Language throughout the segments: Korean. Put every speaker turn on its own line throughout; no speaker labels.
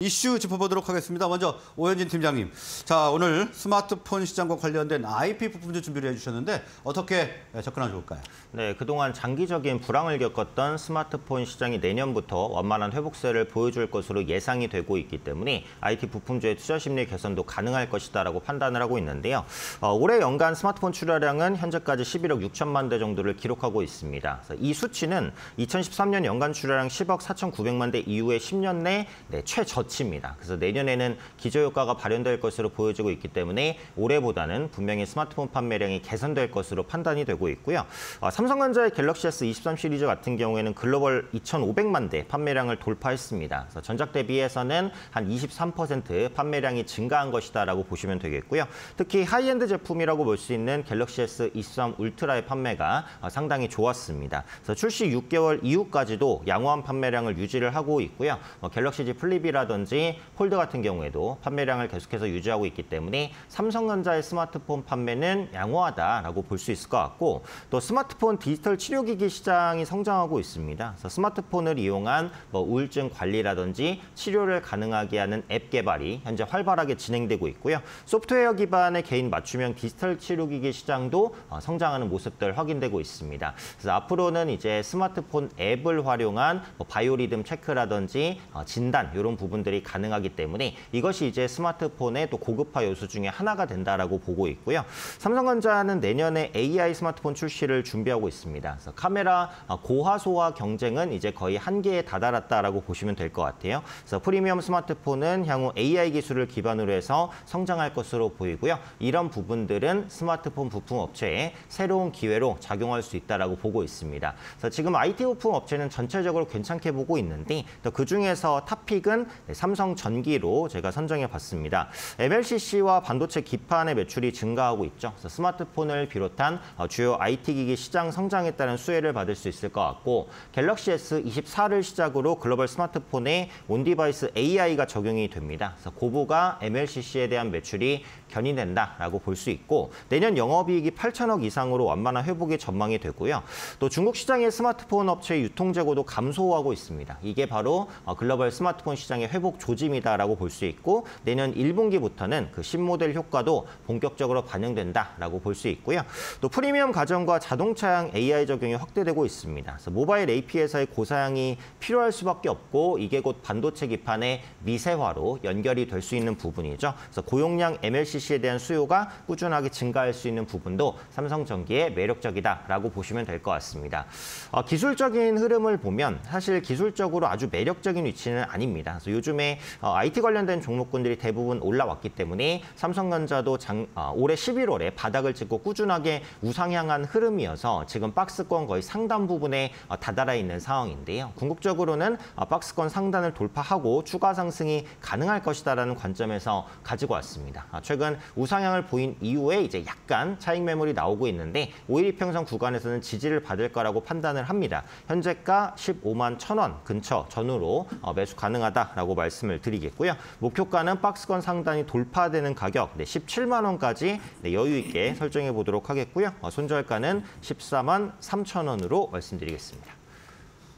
이슈 짚어보도록 하겠습니다. 먼저 오현진 팀장님. 자, 오늘 스마트폰 시장과 관련된 IP 부품도 준비를 해주셨는데 어떻게 접근하면 좋을까요?
네, 그동안 장기적인 불황을 겪었던 스마트폰 시장이 내년부터 완만한 회복세를 보여줄 것으로 예상이 되고 있기 때문에 IT 부품주의 투자 심리 개선도 가능할 것이다라고 판단을 하고 있는데요. 어, 올해 연간 스마트폰 출하량은 현재까지 11억 6천만 대 정도를 기록하고 있습니다. 이 수치는 2013년 연간 출하량 10억 4,900만 대 이후에 10년 내 네, 최저 저치입니다. 그래서 내년에는 기저효과가 발현될 것으로 보여지고 있기 때문에 올해보다는 분명히 스마트폰 판매량이 개선될 것으로 판단이 되고 있고요. 어, 삼성전자의 갤럭시 S23 시리즈 같은 경우에는 글로벌 2,500만 대 판매량을 돌파했습니다. 그래서 전작 대비해서는 한 23% 판매량이 증가한 것이다라고 보시면 되겠고요. 특히 하이엔드 제품이라고 볼 수 있는 갤럭시 S23 울트라의 판매가 어, 상당히 좋았습니다. 그래서 출시 6개월 이후까지도 양호한 판매량을 유지를 하고 있고요. 어, 갤럭시 Z 플립이라든지 폴더라든지 폴드 같은 경우에도 판매량을 계속해서 유지하고 있기 때문에 삼성전자의 스마트폰 판매는 양호하다라고 볼 수 있을 것 같고 또 스마트폰 디지털 치료기기 시장이 성장하고 있습니다. 그래서 스마트폰을 이용한 뭐 우울증 관리라든지 치료를 가능하게 하는 앱 개발이 현재 활발하게 진행되고 있고요. 소프트웨어 기반의 개인 맞춤형 디지털 치료기기 시장도 어, 성장하는 모습들 확인되고 있습니다. 그래서 앞으로는 이제 스마트폰 앱을 활용한 뭐 바이오리듬 체크라든지 어, 진단 이런 부분들 부분들이 가능하기 때문에 이것이 이제 스마트폰의 또 고급화 요소 중에 하나가 된다라고 보고 있고요. 삼성전자는 내년에 AI 스마트폰 출시를 준비하고 있습니다. 그래서 카메라 어, 고화소화 경쟁은 이제 거의 한계에 다다랐다라고 보시면 될 것 같아요. 그래서 프리미엄 스마트폰은 향후 AI 기술을 기반으로 해서 성장할 것으로 보이고요. 이런 부분들은 스마트폰 부품 업체에 새로운 기회로 작용할 수 있다라고 보고 있습니다. 그래서 지금 IT 부품 업체는 전체적으로 괜찮게 보고 있는데 또 그중에서 탑픽은 삼성 전기로 제가 선정해 봤습니다. MLCC와 반도체 기판의 매출이 증가하고 있죠. 그래서 스마트폰을 비롯한 어, 주요 IT 기기 시장 성장에 따른 수혜를 받을 수 있을 것 같고 갤럭시 S24를 시작으로 글로벌 스마트폰에 on-device AI가 적용이 됩니다. 그래서 고부가 MLCC에 대한 매출이 견인된다라고 볼 수 있고 내년 영업이익이 8천억 이상으로 완만한 회복이 전망이 되고요. 또 중국 시장의 스마트폰 업체의 유통 재고도 감소하고 있습니다. 이게 바로 어, 글로벌 스마트폰 시장의 회복 회복 조짐이다라고 볼 수 있고 내년 1분기부터는 그 신모델 효과도 본격적으로 반영된다라고 볼 수 있고요. 또 프리미엄 가전과 자동차용 AI 적용이 확대되고 있습니다. 그래서 모바일 AP에서의 고사양이 필요할 수밖에 없고 이게 곧 반도체 기판의 미세화로 연결이 될 수 있는 부분이죠. 그래서 고용량 MLCC에 대한 수요가 꾸준하게 증가할 수 있는 부분도 삼성전기의 매력적이다라고 보시면 될 것 같습니다. 어, 기술적인 흐름을 보면 사실 기술적으로 아주 매력적인 위치는 아닙니다. 그래서 요즘 요즘에 IT 어, 관련된 종목군들이 대부분 올라왔기 때문에 삼성전자도 장, 어, 올해 11월에 바닥을 찍고 꾸준하게 우상향한 흐름이어서 지금 박스권 거의 상단 부분에 어, 다다라 있는 상황인데요. 궁극적으로는 박스권 상단을 돌파하고 추가 상승이 가능할 것이다라는 관점에서 가지고 왔습니다. 최근 우상향을 보인 이후에 이제 약간 차익 매물이 나오고 있는데 5일 이평선 구간에서는 지지를 받을 거라고 판단을 합니다. 현재가 15만 1천 원 근처 전후로 매수 가능하다라고 말 씀을 드리겠고요. 목표가는 박스권 상단이 돌파되는 가격 네, 17만 원까지 네, 여유 있게 설정해 보도록 하겠고요. 어, 손절가는 14만 3천 원으로 말씀드리겠습니다.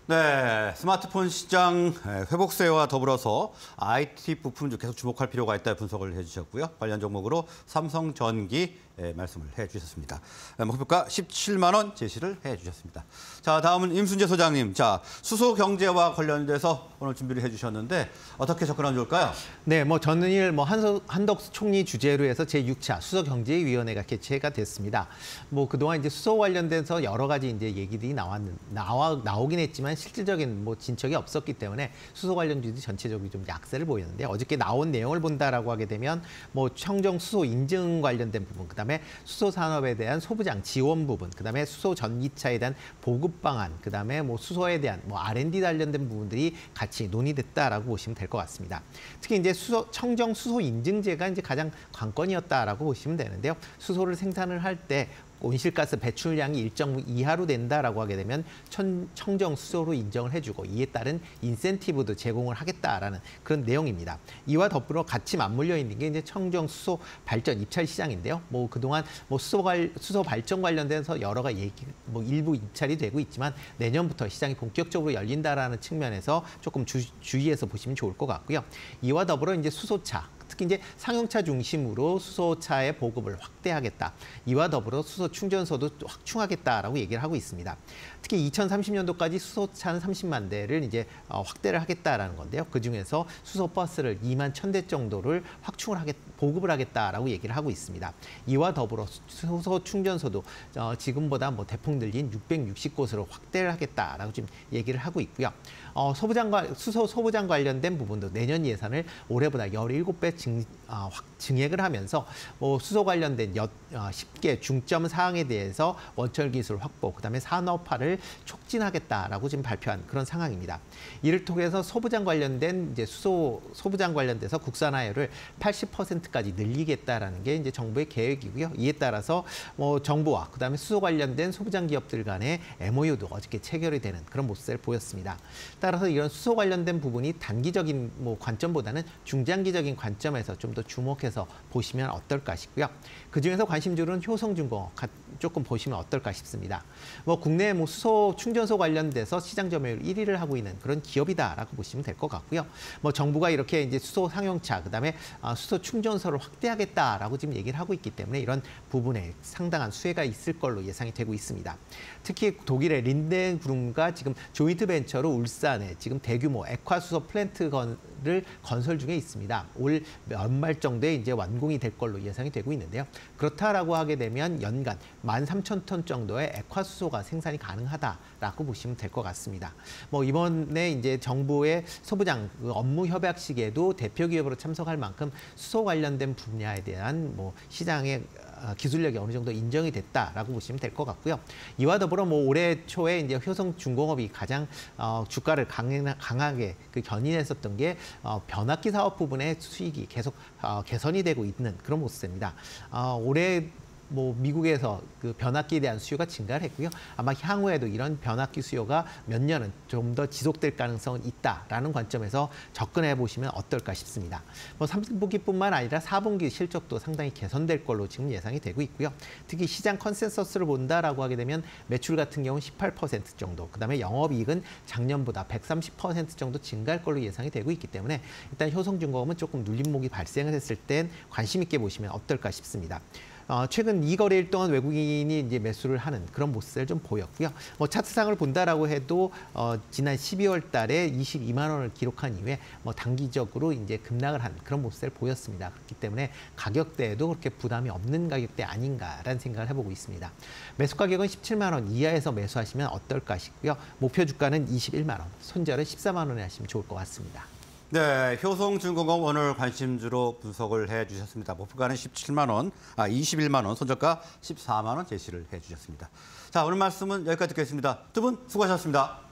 네, 스마트폰 시장 회복세와 더불어서 IT 부품도 계속 주목할 필요가 있다 분석을 해주셨고요. 관련 종목으로 삼성전기 말씀을 해주셨습니다. 목표가 17만 원 제시를 해주셨습니다. 자, 다음은 임순재 소장님. 자, 수소 경제와 관련돼서 오늘 준비를 해주셨는데 어떻게 접근하면 좋을까요?
네, 뭐 전일 뭐 한덕수 총리 주재로 해서 제 6차 수소 경제위원회가 개최가 됐습니다. 뭐 그동안 이제 수소 관련돼서 여러 가지 이제 얘기들이 나왔는 나와 나오긴 했지만 실질적인 뭐 진척이 없었기 때문에 수소 관련 주들이 전체적으로 좀 약세를 보였는데 어저께 나온 내용을 본다라고 하게 되면 뭐 청정 수소 인증 관련된 부분, 그다음 에 수소 산업에 대한 소부장 지원 부분, 그다음에 수소 전기차에 대한 보급 방안, 그다음에 뭐 수소에 대한 뭐 R&D 관련된 부분들이 같이 논의됐다라고 보시면 될 것 같습니다. 특히 이제 수소 청정 수소 인증제가 이제 가장 관건이었다라고 보시면 되는데요. 수소를 생산을 할때 온실가스 배출량이 일정 이하로 된다라고 하게 되면 천, 청정 수소로 인정을 해주고 이에 따른 인센티브도 제공을 하겠다라는 그런 내용입니다. 이와 더불어 같이 맞물려 있는 게 이제 청정 수소 발전 입찰 시장인데요. 뭐 그동안 뭐 수소 관 수소 발전 관련돼서 여러 가지 얘기 뭐 일부 입찰이 되고 있지만 내년부터 시장이 본격적으로 열린다라는 측면에서 조금 주, 주의해서 보시면 좋을 것 같고요. 이와 더불어 이제 수소차 특히 이제 상용차 중심으로 수소차의 보급을 확대하겠다. 이와 더불어 수소 충전소도 확충하겠다라고 얘기를 하고 있습니다. 특히 2030년도까지 수소차는 30만 대를 이제 어, 확대를 하겠다라는 건데요. 그 중에서 수소 버스를 2만 1,000대 정도를 확충을 하겠 보급을 하겠다라고 얘기를 하고 있습니다. 이와 더불어 수소 충전소도 어, 지금보다 뭐 대폭 늘린 660곳으로 확대를 하겠다라고 지금 얘기를 하고 있고요. 어, 소부장과 수소 소부장 관련된 부분도 내년 예산을 올해보다 17배 증, 어, 확, 증액을 하면서 뭐 수소 관련된 여, 어, 10개 중점 사항에 대해서 원철 기술 확보, 그다음에 산업화를 촉진하겠다라고 지금 발표한 그런 상황입니다. 이를 통해서 소부장 관련된 이제 수소 소부장 관련돼서 국산화율을 80%까지 늘리겠다라는 게 이제 정부의 계획이고요. 이에 따라서 뭐 정부와 그다음에 수소 관련된 소부장 기업들 간의 MOU도 어저께 체결이 되는 그런 모습을 보였습니다. 따라서 이런 수소 관련된 부분이 단기적인 뭐 관점보다는 중장기적인 관점에 서 좀 더 주목해서 보시면 어떨까 싶고요. 그 중에서 관심주는 효성중공업 조금 보시면 어떨까 싶습니다. 뭐 국내 뭐 수소 충전소 관련돼서 시장 점유율 1위를 하고 있는 그런 기업이다라고 보시면 될 것 같고요. 뭐 정부가 이렇게 이제 수소 상용차 그다음에 아, 수소 충전소를 확대하겠다라고 지금 얘기를 하고 있기 때문에 이런 부분에 상당한 수혜가 있을 걸로 예상이 되고 있습니다. 특히 독일의 린덴그룹과 지금 조인트 벤처로 울산에 지금 대규모 액화수소 플랜트 건을 건설 중에 있습니다. 올 연말 정도에 이제 완공이 될 걸로 예상이 되고 있는데요. 그렇다라고 하게 되면 연간 13,000톤 정도의 액화수소가 생산이 가능하다라고 보시면 될 것 같습니다. 뭐 이번에 이제 정부의 소부장 그 업무 협약식에도 대표 기업으로 참석할 만큼 수소 관련된 분야에 대한 뭐 시장의 어, 기술력이 어느 정도 인정이 됐다라고 보시면 될 것 같고요. 이와 더불어 뭐 올해 초에 이제 효성 중공업이 가장 어, 주가를 강하게 그 견인했었던 게 어, 변압기 사업 부분의 수익이 계속 어, 개선이 되고 있는 그런 모습입니다. 어, 올해 뭐 미국에서 그 변압기에 대한 수요가 증가를 했고요. 아마 향후에도 이런 변압기 수요가 몇 년은 좀 더 지속될 가능성은 있다라는 관점에서 접근해 보시면 어떨까 싶습니다. 뭐 3분기뿐만 아니라 4분기 실적도 상당히 개선될 걸로 지금 예상이 되고 있고요. 특히 시장 컨센서스를 본다라고 하게 되면 매출 같은 경우는 18% 정도, 그다음에 영업이익은 작년보다 130% 정도 증가할 걸로 예상이 되고 있기 때문에 일단 효성중공업은 조금 눌림목이 발생을 했을 땐 관심 있게 보시면 어떨까 싶습니다. 어, 최근 이 거래일 동안 외국인이 이제 매수를 하는 그런 모습을 좀 보였고요. 뭐 차트상을 본다라고 해도 어, 지난 12월 달에 22만 원을 기록한 이후에 뭐 단기적으로 이제 급락을 한 그런 모습을 보였습니다. 그렇기 때문에 가격대에도 그렇게 부담이 없는 가격대 아닌가라는 생각을 해보고 있습니다. 매수 가격은 17만 원 이하에서 매수하시면 어떨까 싶고요. 목표 주가는 21만 원, 손절은 14만 원에 하시면 좋을 것 같습니다.
네, 효성중공업 오늘 관심주로 분석을 해주셨습니다. 목표가는 17만 원, 아 21만 원, 손절가 14만 원 제시를 해주셨습니다. 자, 오늘 말씀은 여기까지 듣겠습니다. 두 분 수고하셨습니다.